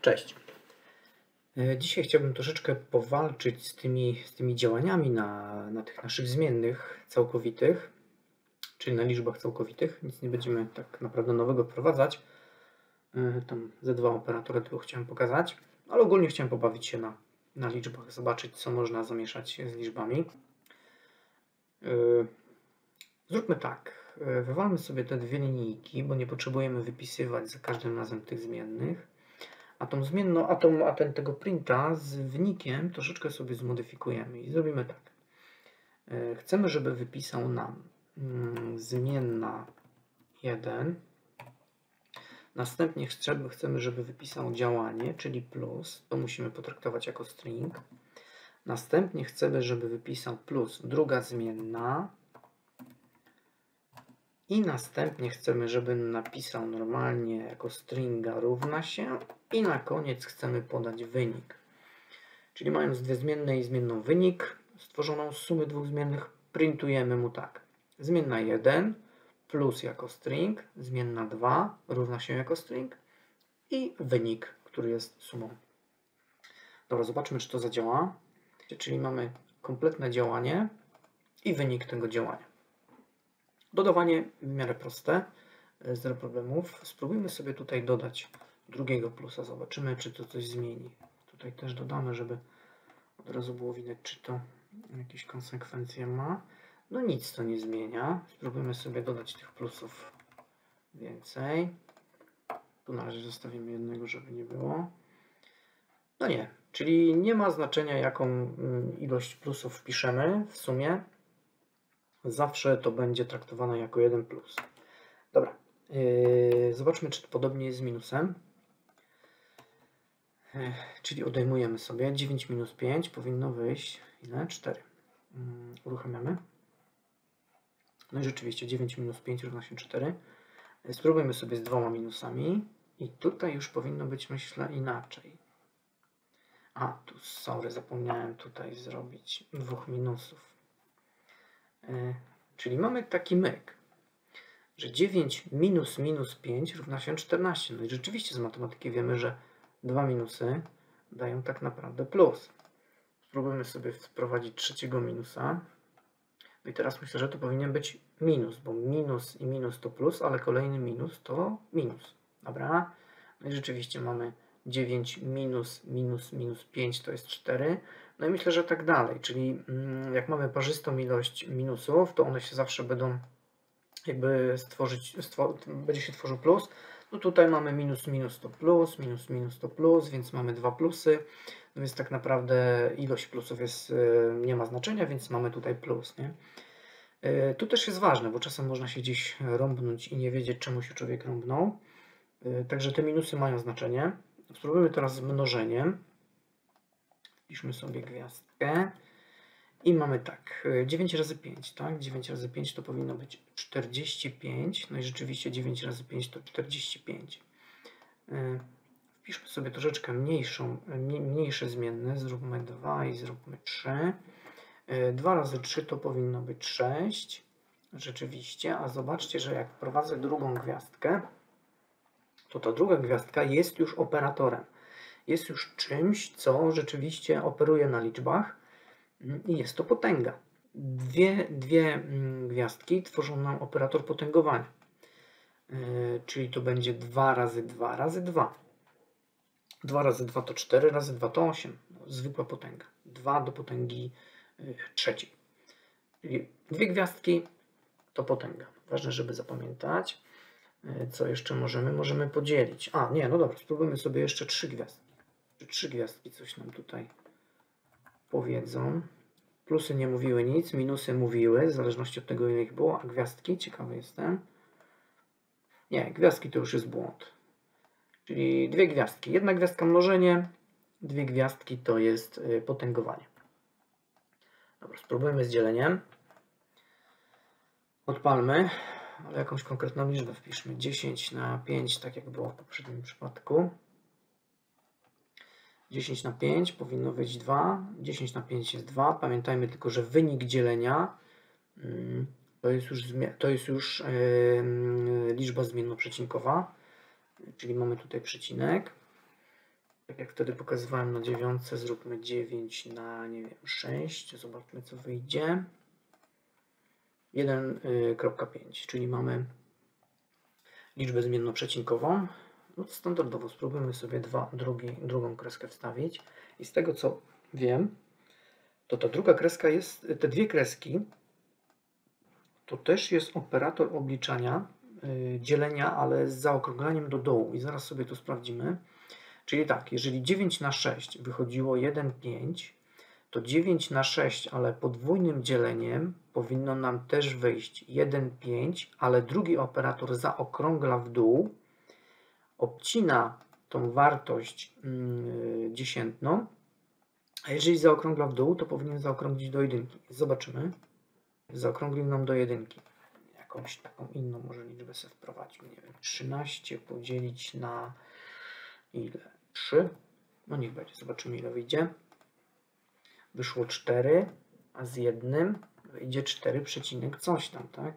Cześć. E, Dzisiaj chciałbym troszeczkę powalczyć z tymi, z tymi działaniami na, na tych naszych zmiennych całkowitych, czyli na liczbach całkowitych. Nic nie będziemy tak naprawdę nowego wprowadzać. E, Tam ze dwa operatory tylko chciałem pokazać, ale ogólnie chciałem pobawić się na, na liczbach, zobaczyć co można zamieszać z liczbami. E, Zróbmy tak. Wywalmy sobie te dwie linijki, bo nie potrzebujemy wypisywać za każdym razem tych zmiennych. A tą zmienną, a, tą, a ten tego printa z wynikiem troszeczkę sobie zmodyfikujemy i zrobimy tak. E, Chcemy, żeby wypisał nam mm, zmienna 1. Następnie chcemy, żeby wypisał działanie, czyli plus. To musimy potraktować jako string. Następnie chcemy, żeby wypisał plus druga zmienna. I następnie chcemy, żeby napisał normalnie jako stringa równa się. I na koniec chcemy podać wynik. Czyli mając dwie zmienne i zmienną wynik, stworzoną z sumy dwóch zmiennych, printujemy mu tak. Zmienna 1 plus jako string, zmienna 2 równa się jako string i wynik, który jest sumą. Dobra, zobaczmy, czy to zadziała. Czyli mamy kompletne działanie i wynik tego działania. Dodawanie w miarę proste, e, zero problemów. Spróbujmy sobie tutaj dodać drugiego plusa. Zobaczymy, czy to coś zmieni. Tutaj też dodamy, żeby od razu było widać, czy to jakieś konsekwencje ma. No nic to nie zmienia. Spróbujmy sobie dodać tych plusów więcej. Tu na razie zostawimy jednego, żeby nie było. No nie, czyli nie ma znaczenia, jaką mm, ilość plusów wpiszemy w sumie zawsze to będzie traktowane jako 1 plus. Dobra, yy, zobaczmy, czy podobnie jest z minusem. Czyli odejmujemy sobie 9 minus 5, powinno wyjść ile? 4. Yy, uruchamiamy. No i rzeczywiście 9 minus 5 równa się 4. Yy, spróbujmy sobie z dwoma minusami. I tutaj już powinno być, myślę, inaczej. A, tu sorry, zapomniałem tutaj zrobić dwóch minusów. E, Czyli mamy taki myk, że 9 minus minus 5 równa się 14. No i rzeczywiście z matematyki wiemy, że dwa minusy dają tak naprawdę plus. Spróbujmy sobie wprowadzić trzeciego minusa. No i teraz myślę, że to powinien być minus, bo minus i minus to plus, ale kolejny minus to minus. Dobra? No i rzeczywiście mamy 9 minus minus minus 5 to jest 4. No i myślę, że tak dalej, czyli mm, jak mamy parzystą ilość minusów, to one się zawsze będą jakby stworzyć, stwor będzie się tworzył plus. No tutaj mamy minus minus to plus, minus minus to plus, więc mamy dwa plusy. No więc tak naprawdę ilość plusów jest, y, nie ma znaczenia, więc mamy tutaj plus, nie? Y, tu też jest ważne, bo czasem można się gdzieś rąbnąć i nie wiedzieć, czemu się człowiek rąbnął. Y, także te minusy mają znaczenie. Spróbujmy teraz z mnożeniem. Wpiszmy sobie gwiazdkę. I mamy tak, 9 razy 5, tak? 9 razy 5 to powinno być 45. No i rzeczywiście 9 razy 5 to 45. Wpiszmy sobie troszeczkę mniejszą, mniejsze zmienne. Zróbmy 2 i zróbmy 3. 2 razy 3 to powinno być 6. Rzeczywiście, a zobaczcie, że jak prowadzę drugą gwiazdkę, to ta druga gwiazdka jest już operatorem. Jest już czymś, co rzeczywiście operuje na liczbach i jest to potęga. Dwie, dwie mm, gwiazdki tworzą nam operator potęgowania. Yy, czyli to będzie 2 razy 2 razy 2. 2 razy 2 to 4, razy 2 to 8. No, zwykła potęga. 2 do potęgi yy, trzeciej. Czyli dwie gwiazdki to potęga. Ważne, żeby zapamiętać. Co jeszcze możemy? Możemy podzielić. A, nie, no dobra, spróbujmy sobie jeszcze trzy gwiazdki. Trzy gwiazdki coś nam tutaj powiedzą. Plusy nie mówiły nic, minusy mówiły, w zależności od tego, ile ich było, a gwiazdki, ciekawy jestem. Nie, gwiazdki to już jest błąd. Czyli dwie gwiazdki. Jedna gwiazdka mnożenie, dwie gwiazdki to jest potęgowanie. Dobra, spróbujmy z dzieleniem. Odpalmy ale jakąś konkretną liczbę wpiszmy. 10 na 5, tak jak było w poprzednim przypadku. 10 na 5 powinno być 2. 10 na 5 jest 2. Pamiętajmy tylko, że wynik dzielenia mm, to jest już, to jest już yy, liczba zmiennoprzecinkowa, czyli mamy tutaj przecinek. Tak jak wtedy pokazywałem na dziewiątce, zróbmy 9 na, nie wiem, 6. Zobaczmy, co wyjdzie. 1,5, czyli mamy liczbę zmiennoprzecinkową. No standardowo spróbujmy sobie dwa, drugi, drugą kreskę wstawić. I z tego co wiem, to ta druga kreska jest, te dwie kreski to też jest operator obliczania yy, dzielenia, ale z zaokrąglaniem do dołu. I zaraz sobie to sprawdzimy. Czyli tak, jeżeli 9 na 6 wychodziło 1,5, to 9 na 6, ale podwójnym dzieleniem powinno nam też wyjść 1,5, ale drugi operator zaokrągla w dół, obcina tą wartość yy, dziesiętną, a jeżeli zaokrągla w dół, to powinien zaokrąglić do jedynki. Zobaczymy. Zaokrąglił nam do jedynki. Jakąś taką inną może liczbę sobie wprowadźmy. Nie wiem, 13 podzielić na ile? 3. No niech będzie. Zobaczymy ile wyjdzie. Wyszło 4, a z jednym wyjdzie 4, coś tam, tak?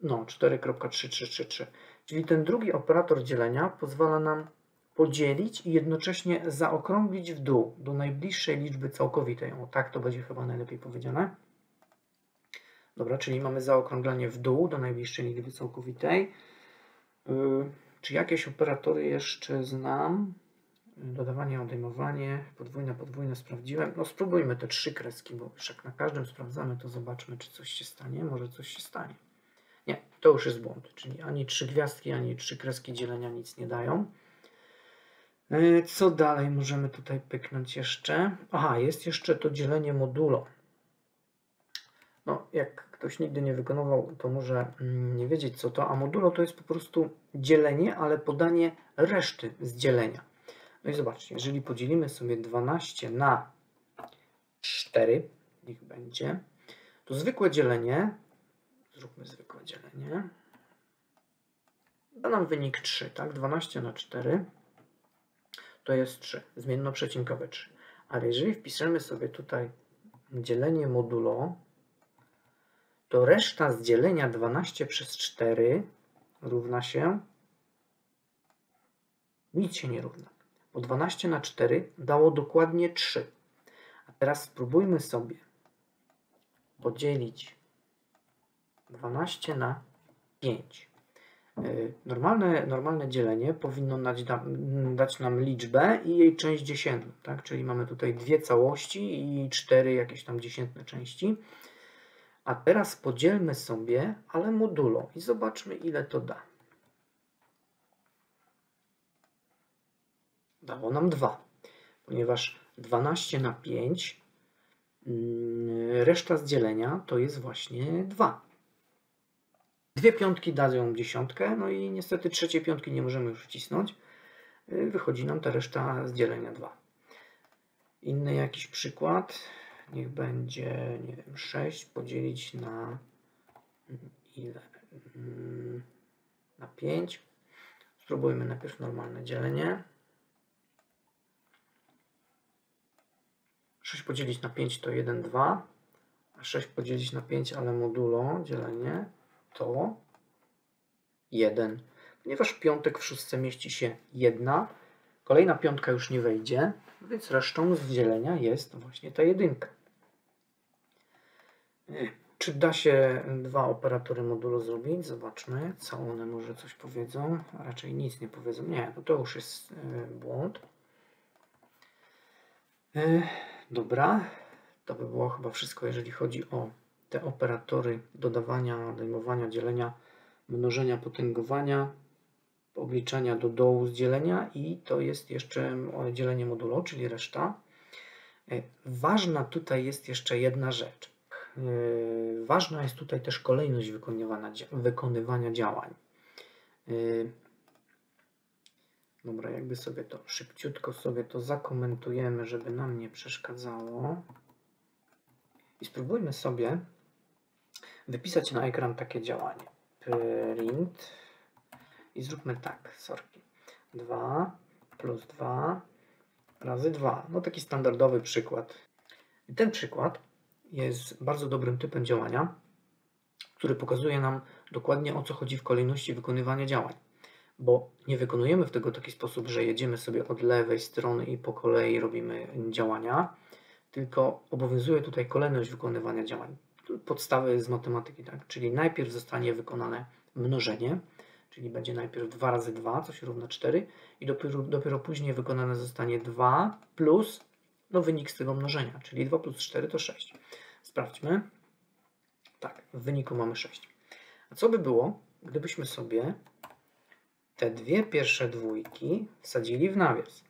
No, 4.3333. Czyli ten drugi operator dzielenia pozwala nam podzielić i jednocześnie zaokrąglić w dół do najbliższej liczby całkowitej. O tak to będzie chyba najlepiej powiedziane. Dobra, czyli mamy zaokrąglanie w dół do najbliższej liczby całkowitej. Yy, czy jakieś operatory jeszcze znam? Dodawanie, odejmowanie, podwójne, podwójne sprawdziłem. No spróbujmy te trzy kreski, bo już jak na każdym sprawdzamy, to zobaczmy, czy coś się stanie. Może coś się stanie. Nie, to już jest błąd, czyli ani trzy gwiazdki, ani trzy kreski dzielenia nic nie dają. E, co dalej możemy tutaj pyknąć jeszcze? Aha, jest jeszcze to dzielenie modulo. No, jak ktoś nigdy nie wykonywał, to może mm, nie wiedzieć co to, a modulo to jest po prostu dzielenie, ale podanie reszty z dzielenia. No i zobaczcie, jeżeli podzielimy sobie 12 na 4, niech będzie, to zwykłe dzielenie, zróbmy zwykłe dzielenie, da nam wynik 3, tak? 12 na 4 to jest 3, zmiennoprzecinkowe 3. Ale jeżeli wpiszemy sobie tutaj dzielenie modulo, to reszta z dzielenia 12 przez 4 równa się nic się nie równa, bo 12 na 4 dało dokładnie 3. A teraz spróbujmy sobie podzielić 12 na 5. Y, normalne, normalne dzielenie powinno dać, dać nam liczbę i jej część dziesiętną, tak? czyli mamy tutaj dwie całości i cztery jakieś tam dziesiętne części. A teraz podzielmy sobie, ale modulo i zobaczmy ile to da. Dało nam 2, ponieważ 12 na 5, mm, reszta z dzielenia to jest właśnie 2. Dwie piątki dają dziesiątkę, no i niestety trzeciej piątki nie możemy już wcisnąć. Y, wychodzi nam ta reszta z dzielenia 2. Inny jakiś przykład. Niech będzie, nie wiem, 6 podzielić na mm, ile? Mm, na 5. Spróbujmy najpierw normalne dzielenie. 6 podzielić na 5 to 1, 2. A 6 podzielić na 5, ale modulo dzielenie to 1. Ponieważ piątek w szóstce mieści się 1, kolejna piątka już nie wejdzie, więc resztą z dzielenia jest właśnie ta jedynka. Czy da się dwa operatory modulu zrobić? Zobaczmy, co one może coś powiedzą. Raczej nic nie powiedzą. Nie, no to już jest e, błąd. E, dobra, to by było chyba wszystko, jeżeli chodzi o te operatory dodawania, odejmowania, dzielenia, mnożenia, potęgowania, obliczania do dołu z dzielenia i to jest jeszcze dzielenie modulo, czyli reszta. E, ważna tutaj jest jeszcze jedna rzecz. E, ważna jest tutaj też kolejność wykonywania, wykonywania działań. E, dobra, jakby sobie to szybciutko sobie to zakomentujemy, żeby nam nie przeszkadzało. I spróbujmy sobie wypisać na ekran takie działanie. Print i zróbmy tak, sorki. 2 plus 2 razy 2. No taki standardowy przykład. I ten przykład jest bardzo dobrym typem działania, który pokazuje nam dokładnie o co chodzi w kolejności wykonywania działań. bo nie wykonujemy w tego taki sposób, że jedziemy sobie od lewej strony i po kolei robimy działania, tylko obowiązuje tutaj kolejność wykonywania działań. Podstawy z matematyki, tak? Czyli najpierw zostanie wykonane mnożenie, czyli będzie najpierw 2 razy 2, co się równa 4 i dopiero, dopiero później wykonane zostanie 2 plus no, wynik z tego mnożenia, czyli 2 plus 4 to 6. Sprawdźmy. Tak, w wyniku mamy 6. A co by było, gdybyśmy sobie te dwie pierwsze dwójki wsadzili w nawias?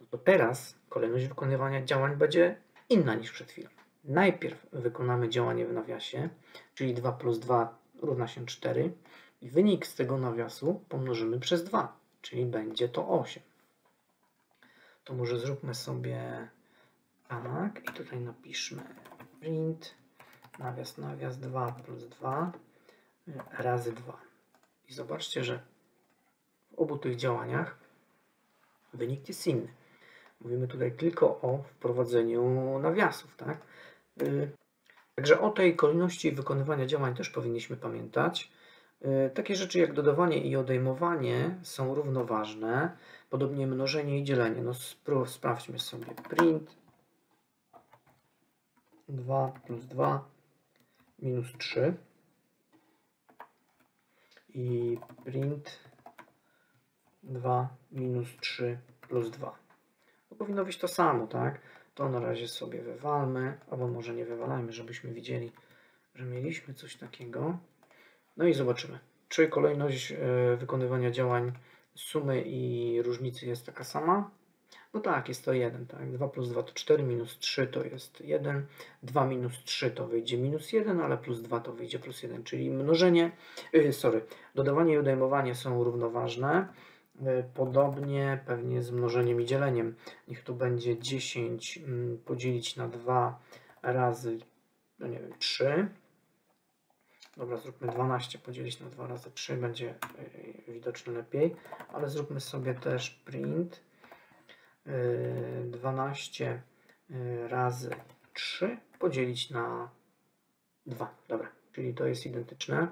No to teraz kolejność wykonywania działań będzie inna niż przed chwilą. Najpierw wykonamy działanie w nawiasie, czyli 2 plus 2 równa się 4 i wynik z tego nawiasu pomnożymy przez 2, czyli będzie to 8. To może zróbmy sobie tak i tutaj napiszmy print nawias, nawias 2 plus 2 razy 2. I zobaczcie, że w obu tych działaniach wynik jest inny. Mówimy tutaj tylko o wprowadzeniu nawiasów, tak? Y, także o tej kolejności wykonywania działań też powinniśmy pamiętać. Y, takie rzeczy jak dodawanie i odejmowanie są równoważne, podobnie mnożenie i dzielenie. No sprawdźmy sobie print 2 plus 2 minus 3 i print 2 minus 3 plus 2. To powinno być to samo, tak? To na razie sobie wywalmy, albo może nie wywalajmy, żebyśmy widzieli, że mieliśmy coś takiego. No i zobaczymy, czy kolejność e, wykonywania działań sumy i różnicy jest taka sama. No tak, jest to 1, tak? 2 plus 2 to 4, minus 3 to jest 1, 2 minus 3 to wyjdzie minus 1, ale plus 2 to wyjdzie plus 1, czyli mnożenie, yy, sorry, dodawanie i odejmowanie są równoważne. Yy, podobnie pewnie z mnożeniem i dzieleniem. Niech tu będzie 10 yy, mm, podzielić na 2 razy, no nie wiem, 3. Dobra, zróbmy 12 podzielić na 2 razy 3, będzie yy, widoczne lepiej, ale zróbmy sobie też print 12 y, razy 3 podzielić na 2. Dobra, czyli to jest identyczne.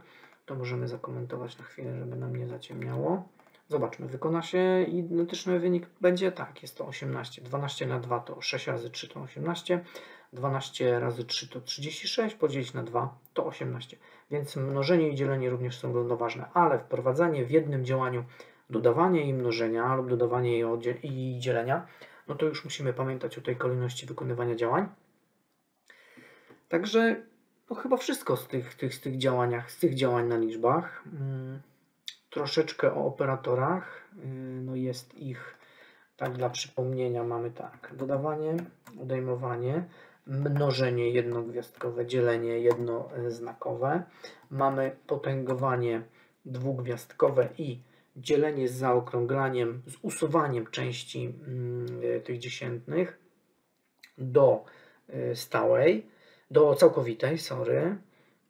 To możemy zakomentować na chwilę, żeby nam nie zaciemniało. Zobaczmy, wykona się identyczny wynik. Będzie tak, jest to 18. 12 na 2 to 6 razy 3 to 18. 12 razy 3 to 36, podzielić na 2 to 18. Więc mnożenie i dzielenie również są równoważne, ale wprowadzanie w jednym działaniu dodawanie i mnożenia lub dodawanie i dzielenia, no to już musimy pamiętać o tej kolejności wykonywania działań. Także no chyba wszystko z tych, tych, z tych działaniach, z tych działań na liczbach. Hmm, troszeczkę o operatorach. Hmm, no jest ich, tak dla przypomnienia mamy tak, dodawanie, odejmowanie, mnożenie jednogwiazdkowe, dzielenie jednoznakowe. Mamy potęgowanie dwugwiazdkowe i dzielenie z zaokrąglaniem, z usuwaniem części mm, e, tych dziesiętnych do e, stałej, do całkowitej, sorry.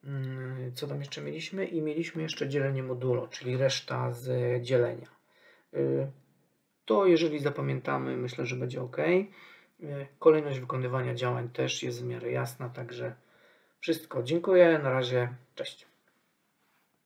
Mm, co tam jeszcze mieliśmy? I mieliśmy jeszcze dzielenie modulo, czyli reszta z dzielenia. E, to jeżeli zapamiętamy, myślę, że będzie ok. Kolejność wykonywania działań też jest w miarę jasna, także wszystko. Dziękuję. Na razie. Cześć.